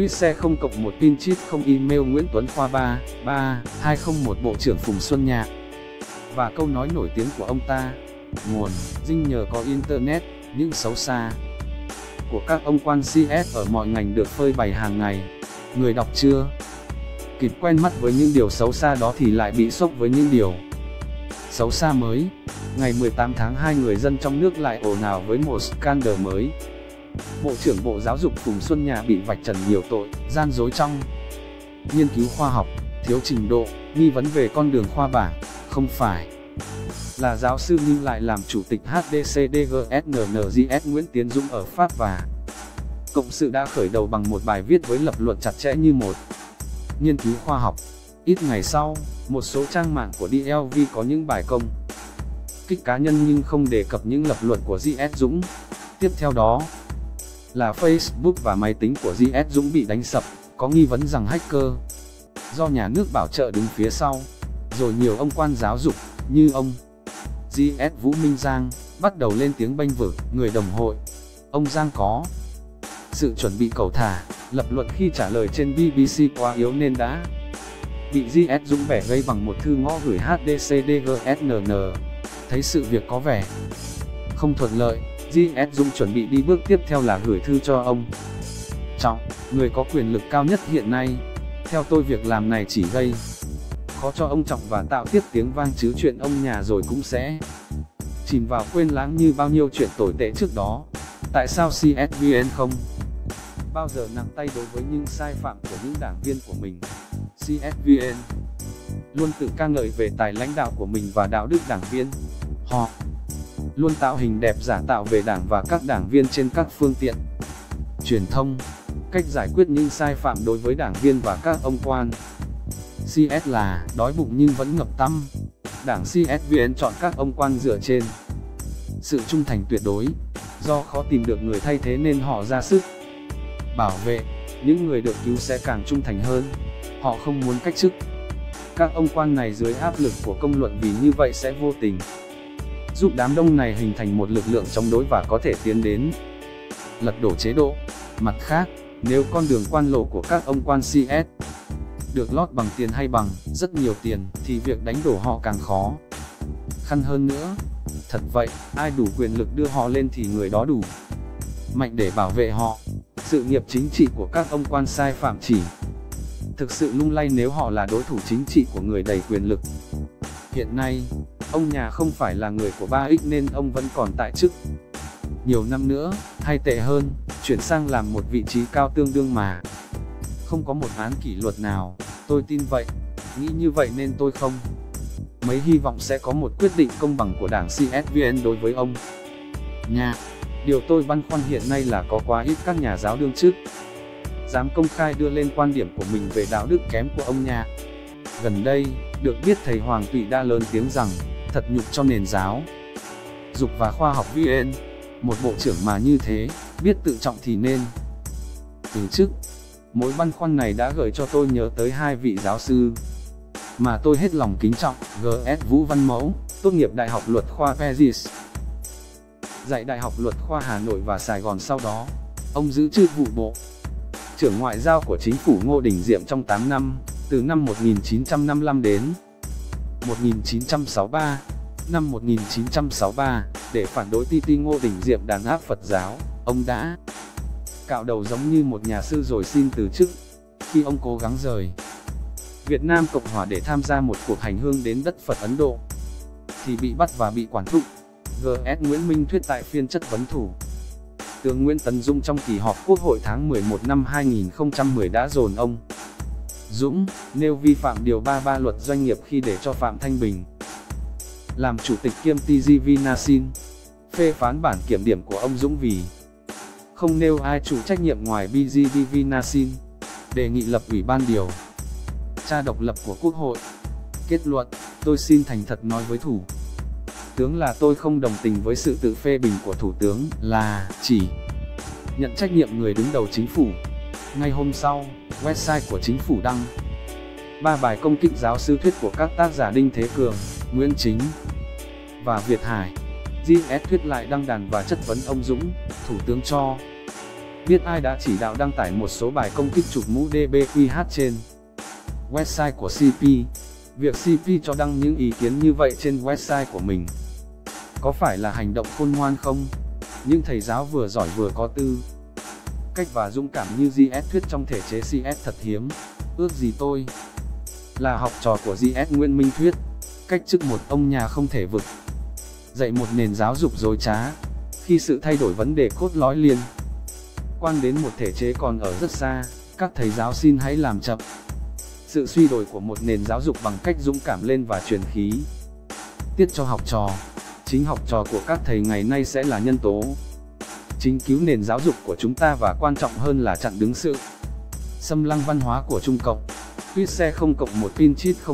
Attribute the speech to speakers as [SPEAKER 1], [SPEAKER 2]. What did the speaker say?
[SPEAKER 1] tuyết xe không cộng một pin chip không email Nguyễn Tuấn Khoa 3, 3, 201 Bộ trưởng Phùng Xuân Nhạc. Và câu nói nổi tiếng của ông ta, nguồn, dinh nhờ có Internet, những xấu xa của các ông quan CS ở mọi ngành được phơi bày hàng ngày. Người đọc chưa? Kịp quen mắt với những điều xấu xa đó thì lại bị sốc với những điều xấu xa mới. Ngày 18 tháng 2 người dân trong nước lại ồn ào với một scandal mới. Bộ trưởng Bộ Giáo dục Phùng Xuân Nhà bị vạch trần nhiều tội, gian dối trong nghiên cứu khoa học, thiếu trình độ, nghi vấn về con đường khoa bảng, không phải là giáo sư nhưng lại làm chủ tịch HDCDGSNNGS Nguyễn Tiến Dũng ở Pháp và Cộng sự đã khởi đầu bằng một bài viết với lập luận chặt chẽ như một nghiên cứu khoa học. Ít ngày sau, một số trang mạng của DLV có những bài công kích cá nhân nhưng không đề cập những lập luận của GS Dũng. Tiếp theo đó là Facebook và máy tính của GS Dũng bị đánh sập, có nghi vấn rằng hacker do nhà nước bảo trợ đứng phía sau. Rồi nhiều ông quan giáo dục, như ông GS Vũ Minh Giang, bắt đầu lên tiếng bênh vực người đồng hội. Ông Giang có sự chuẩn bị cầu thả, lập luận khi trả lời trên BBC quá yếu nên đã bị GS Dũng bẻ gây bằng một thư ngõ gửi HDCDGSNN. Thấy sự việc có vẻ không thuận lợi, GS Dung chuẩn bị đi bước tiếp theo là gửi thư cho ông Trọng, người có quyền lực cao nhất hiện nay. Theo tôi việc làm này chỉ gây khó cho ông Trọng và tạo tiếp tiếng vang chứ chuyện ông nhà rồi cũng sẽ chìm vào quên lãng như bao nhiêu chuyện tồi tệ trước đó. Tại sao CSVN không bao giờ nặng tay đối với những sai phạm của những đảng viên của mình? CSVN luôn tự ca ngợi về tài lãnh đạo của mình và đạo đức đảng viên. Họ luôn tạo hình đẹp giả tạo về đảng và các đảng viên trên các phương tiện truyền thông, cách giải quyết những sai phạm đối với đảng viên và các ông quan. CS là đói bụng nhưng vẫn ngập tâm. Đảng CSVN chọn các ông quan dựa trên sự trung thành tuyệt đối. Do khó tìm được người thay thế nên họ ra sức bảo vệ, những người được cứu sẽ càng trung thành hơn. Họ không muốn cách chức. Các ông quan này dưới áp lực của công luận vì như vậy sẽ vô tình giúp đám đông này hình thành một lực lượng chống đối và có thể tiến đến lật đổ chế độ. Mặt khác, nếu con đường quan lộ của các ông quan CS được lót bằng tiền hay bằng rất nhiều tiền thì việc đánh đổ họ càng khó khăn hơn nữa. Thật vậy, ai đủ quyền lực đưa họ lên thì người đó đủ mạnh để bảo vệ họ. Sự nghiệp chính trị của các ông quan sai phạm chỉ thực sự lung lay nếu họ là đối thủ chính trị của người đầy quyền lực. Hiện nay, ông nhà không phải là người của 3X nên ông vẫn còn tại chức. Nhiều năm nữa, hay tệ hơn, chuyển sang làm một vị trí cao tương đương mà. Không có một án kỷ luật nào, tôi tin vậy, nghĩ như vậy nên tôi không. Mấy hy vọng sẽ có một quyết định công bằng của đảng CSVN đối với ông. Nhà, điều tôi băn khoăn hiện nay là có quá ít các nhà giáo đương chức dám công khai đưa lên quan điểm của mình về đạo đức kém của ông nhà. Gần đây, được biết thầy Hoàng Tụy đã lớn tiếng rằng, thật nhục cho nền giáo. Dục và khoa học VN, một bộ trưởng mà như thế, biết tự trọng thì nên từ chức. Mối băn khoăn này đã gợi cho tôi nhớ tới hai vị giáo sư mà tôi hết lòng kính trọng, G.S. Vũ Văn Mẫu, tốt nghiệp Đại học Luật khoa Paris, dạy Đại học Luật khoa Hà Nội và Sài Gòn sau đó. Ông giữ chức vụ bộ trưởng ngoại giao của chính phủ Ngô Đình Diệm trong 8 năm, từ năm 1955 đến 1963. Năm 1963, để phản đối ti ti Ngô Đình Diệm đàn áp Phật giáo, ông đã cạo đầu giống như một nhà sư rồi xin từ chức. Khi ông cố gắng rời Việt Nam Cộng Hòa để tham gia một cuộc hành hương đến đất Phật Ấn Độ, thì bị bắt và bị quản thúc. GS Nguyễn Minh Thuyết tại phiên chất vấn thủ. Tướng Nguyễn Tấn Dũng trong kỳ họp Quốc hội tháng 11 năm 2010 đã dồn ông Dũng nêu vi phạm điều 33 luật doanh nghiệp khi để cho Phạm Thanh Bình làm chủ tịch kiêm TG Vinasin, phê phán bản kiểm điểm của ông Dũng vì không nêu ai chủ trách nhiệm ngoài BGV Vinasin, đề nghị lập ủy ban điều tra độc lập của Quốc hội. Kết luận, tôi xin thành thật nói với thủ tướng là tôi không đồng tình với sự tự phê bình của Thủ tướng là chỉ nhận trách nhiệm người đứng đầu chính phủ. Ngay hôm sau, website của chính phủ đăng ba bài công kích giáo sư thuyết của các tác giả Đinh Thế Cường, Nguyễn Chính và Việt Hải. GS thuyết lại đăng đàn và chất vấn ông Dũng, Thủ tướng cho Biết ai đã chỉ đạo đăng tải một số bài công kích chụp mũ DBQH trên website của CP. Việc CP cho đăng những ý kiến như vậy trên website của mình. Có phải là hành động khôn ngoan không? Những thầy giáo vừa giỏi vừa có tư. Cách và dũng cảm như GS thuyết trong thể chế CS thật hiếm. Ước gì tôi là học trò của GS Nguyễn Minh Thuyết. Cách chức một ông nhà không thể vực. Dạy một nền giáo dục dối trá. Khi sự thay đổi vấn đề cốt lõi liền quan đến một thể chế còn ở rất xa, các thầy giáo xin hãy làm chậm. Sự suy đổi của một nền giáo dục bằng cách dũng cảm lên và truyền khí. Tiết cho học trò. Chính học trò của các thầy ngày nay sẽ là nhân tố. Chính cứu nền giáo dục của chúng ta và quan trọng hơn là chặn đứng sự xâm lăng văn hóa của Trung Cộng. Tuyết xe không cộng một pin chít không